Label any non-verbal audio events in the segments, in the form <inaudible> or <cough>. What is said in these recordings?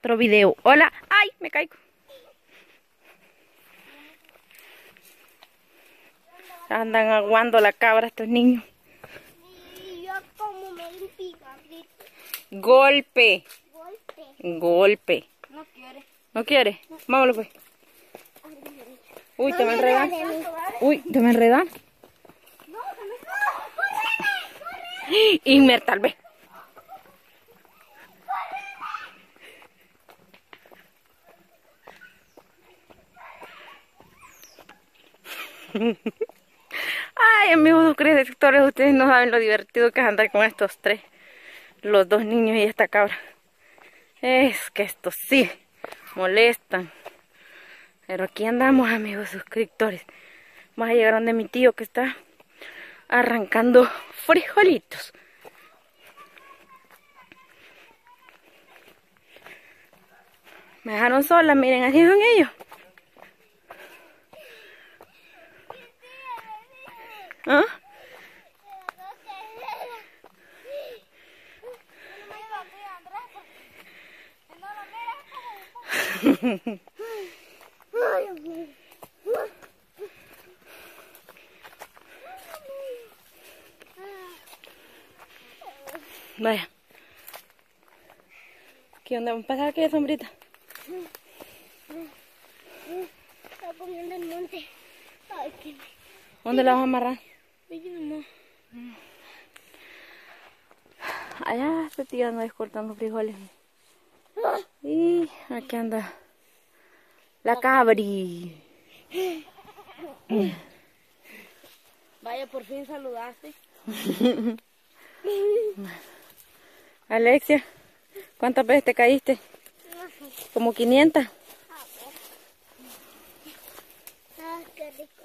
Otro video. Hola. Ay, me caigo. Andan aguando la cabra estos niños. Y yo como me di un cigarrito. Golpe. Golpe. Golpe. No quiere. ¿No quiere? Vámonos pues. Uy, te me enredan. Uy, te me enredan. Inmer, tal vez. Ay, amigos suscriptores, ustedes no saben lo divertido que es andar con estos tres. Los dos niños y esta cabra. Es que estos sí molestan. Pero aquí andamos, amigos suscriptores. Más llegaron de mi tío que está arrancando frijolitos. Me dejaron sola, miren, así son ellos. ¿Ah? Vaya. ¿Qué onda? ¿Vamos a pasar aquella sombrita? Está comiendo el monte. Ay, qué... ¿Dónde la vas a amarrar? Oye, mamá. Allá este tío anda cortando frijoles. Y aquí anda la cabri. Vaya, por fin saludaste. Alexia, ¿cuántas veces te caíste? Como 500. Ah, qué rico.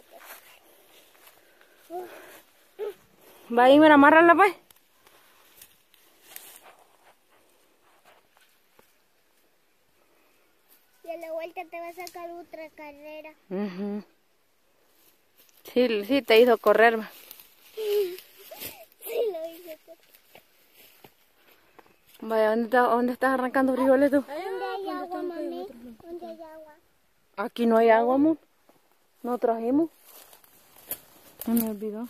Va a irme a amarrarla pues. Y a la vuelta te va a sacar otra carrera. Ujú. Sí, sí, te hizo correr. Sí, lo hice. Vaya, ¿dónde, está- dónde estás arrancando frijoles tú? ¿Dónde hay agua, mami? ¿Dónde hay agua? Aquí no hay agua, amor. No trajimos. Se me olvidó.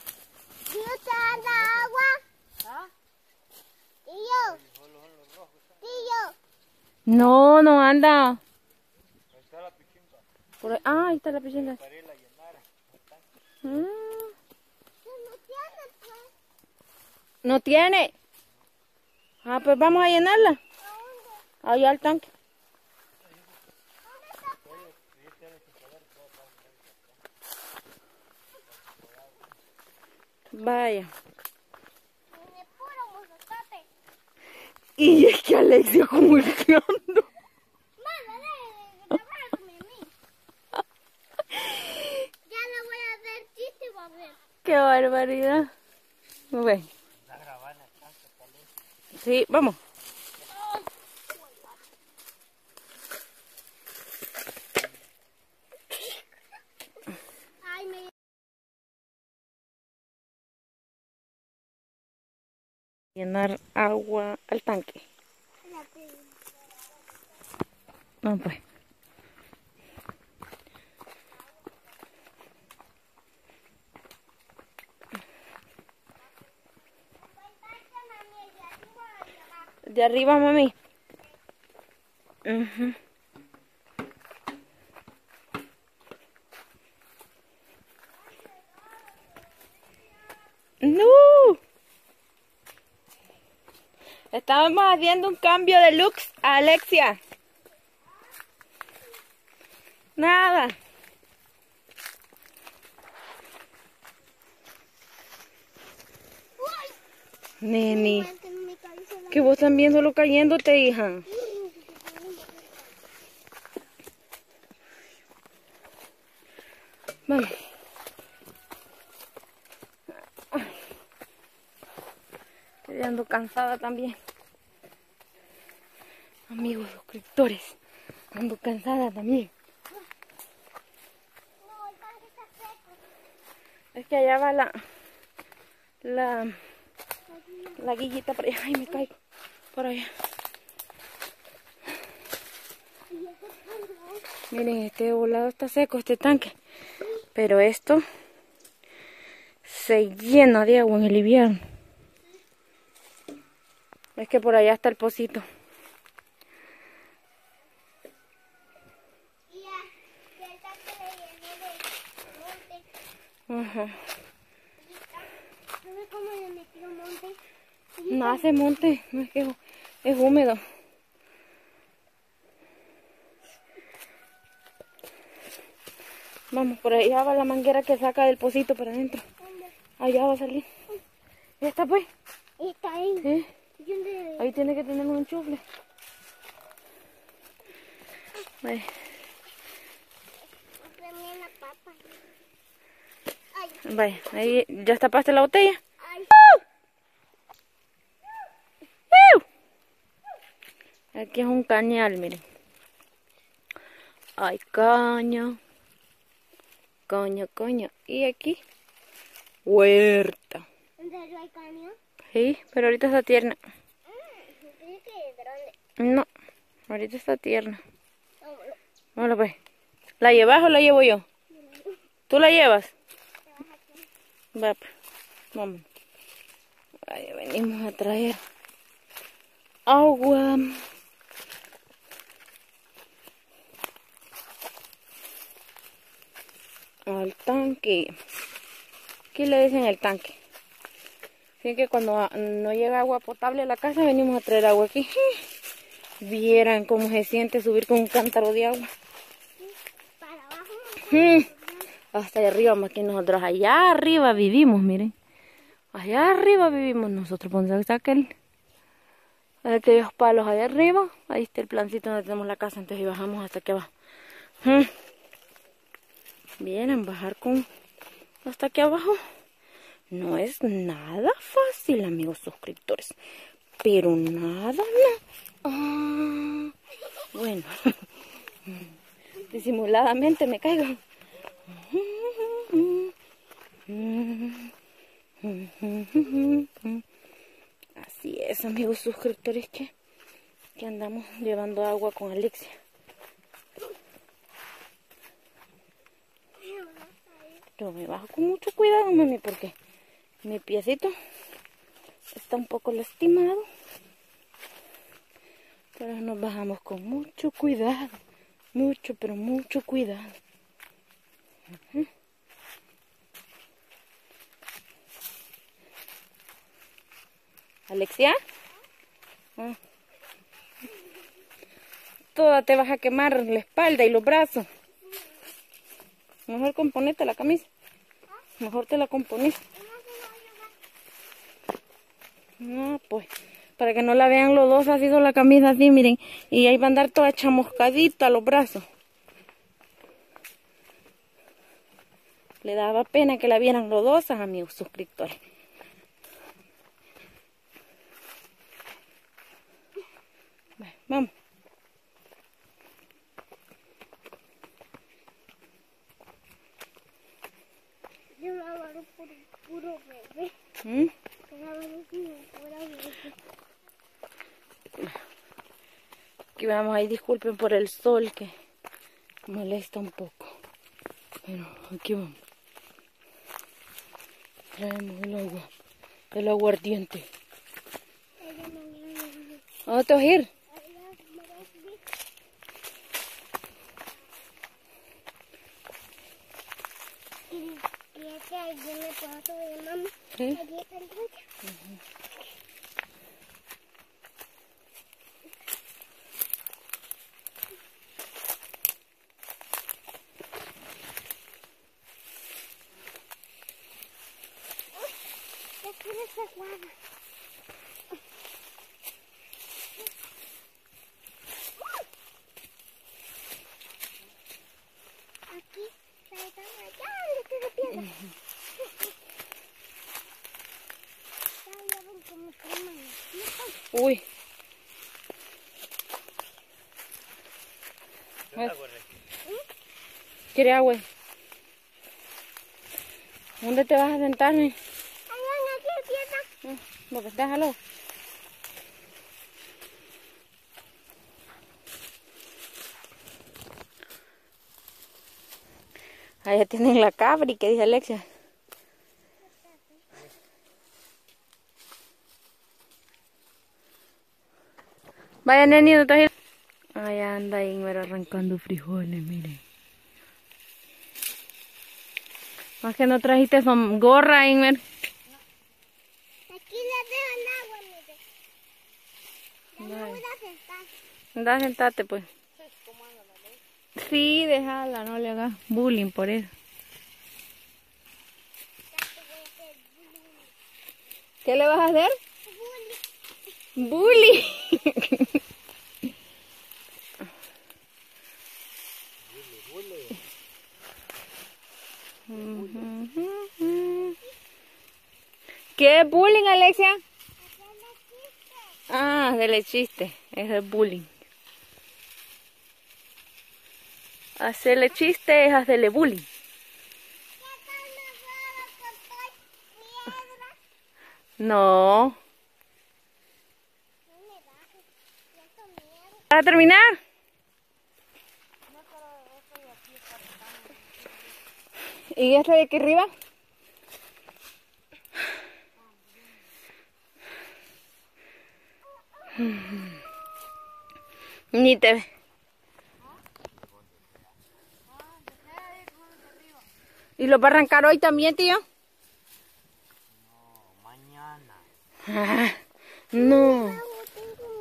¿Tío anda agua? ¿Ah? Tío. Tío. No, no anda. Por ahí- Ah, ahí está la piscina. Mm, No tiene, pues. No tiene. Ah, pues vamos a llenarla. ¿A dónde? Allá al tanque. Vaya. Tiene puro mozocate. Y es que Alexia como el que ando. Mala, de abrázame a mí. Ya le voy a hacer chiste, va a ver. Qué barbaridad. Bueno. Sí, vamos. Ay, me... Llenar agua al tanque. No, pues. De arriba, mami. Ujú. No. Estábamos haciendo un cambio de looks a Alexia. Nada. Neni, que vos también solo cayéndote, hija. Vamos. Estoy ando cansada también. Amigos suscriptores, ando cansada también. No. Es que allá va la la la guillita por allá. Ay, me caigo. Por allá. Miren, este volado está seco, este tanque. Pero esto se llena de agua en el invierno. Es que por allá está el pocito. Y ya, ya está que le llené de monte. Ajá. ¿Sabes cómo le metió monte? No hace monte, no es que es- húmedo. Vamos, por allá va la manguera que saca del pocito para adentro. Allá va a salir. Ya está pues. Está ahí. ¿eh? Ahí tiene que tener un enchufle. Ahí. Prendí la papa. Ay, Vaya, ahí ya tapaste la botella. Aquí es un cañal, miren. Hay caña. Caña, caña. Y aquí, huerta. ¿En serio hay caña? Sí, pero ahorita está tierna. Grande. No, ahorita está tierna. Vámonos. Bueno, pues. ¿La llevas o la llevo yo? ¿Tú la llevas? Va, pues. Vamos. Ahí venimos a traer agua. Al tanque. ¿Qué le dicen el tanque? Así que cuando ah, no llega agua potable a la casa, venimos a traer agua aquí. <laughs> Vieran cómo se siente subir con un cántaro de agua. Para abajo. Hasta allá arriba, más que nosotros allá arriba vivimos, miren. Allá arriba vivimos nosotros. Ponce está aquel, aquellos palos allá arriba. Ahí está el plancito donde tenemos la casa. Entonces ahí bajamos hasta aquí abajo. Mm. Vienen, bajar con hasta aquí abajo. No es nada fácil, amigos suscriptores. Pero nada, no. Ah, bueno. <laughs> Disimuladamente me caigo. Así es, amigos suscriptores, que, que andamos llevando agua con Alexia. Yo me bajo con mucho cuidado, mami, porque mi piecito está un poco lastimado. Pero nos bajamos con mucho cuidado. Mucho, pero mucho cuidado. Alexia. Ah. Toda te vas a quemar la espalda y los brazos. Mejor componete la camisa. Mejor te la compones. No, pues, para que no la vean los dos, ha sido la camisa así, miren. Y ahí va a andar toda chamuscadita los brazos. Le daba pena que la vieran los dos, amigos suscriptores. Bueno, Vamos. Puro bebé. ¿Mm? Aquí vamos, ahí disculpen por el sol que molesta un poco. Pero aquí vamos. Traemos el agua, el agua ardiente. Ella me viene. ¿A dónde te vas a ir? Y y es que allí me puedo subir, mami. Sí. Allí está el Uy. ¿Quieres agua? ¿Dónde te vas a sentar, mi? Mm, Allá en. Allá tienen la cabri, que dice Alexia. Vaya, neni, ¿dónde estás? Allá anda Ingmer arrancando frijoles, miren. Más que no trajiste son gorra, Ingmer. Aquí le dejo el agua, mire. Ya me voy a sentar. Anda, sentate, pues. Sí, déjala, no le hagas bullying por eso. ¿Qué le vas a hacer? Bullying. Bullying. <laughs> ¿Qué es bullying, Alexia? Ah, dele chiste. Es bullying. Hacerle chiste es hacerle bullying. No. ¿Vas a terminar? ¿Y este de aquí arriba? Ni te ve. ¿Y lo va a arrancar hoy también, tío? Mañana. Ah, <laughs> no.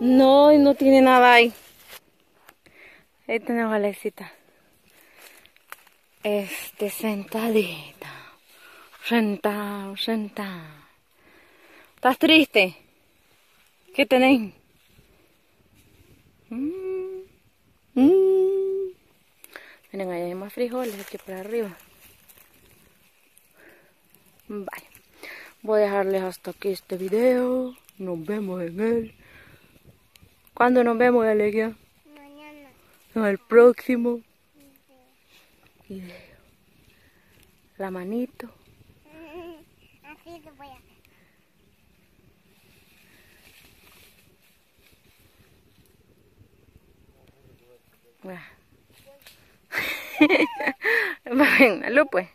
No, no tiene nada ahí. Ahí tenemos a Alexita. Este, sentadita. Sentado, sentado. ¿Estás triste? ¿Qué tenéis? Mm, mm. Miren, ahí hay más frijoles aquí para arriba. Vale. Voy a dejarles hasta aquí este video. Nos vemos en él. ¿Cuándo nos vemos, Alegia? Mañana. En el próximo video. La manito. Así lo voy a hacer. Bueno, <laughs> pues.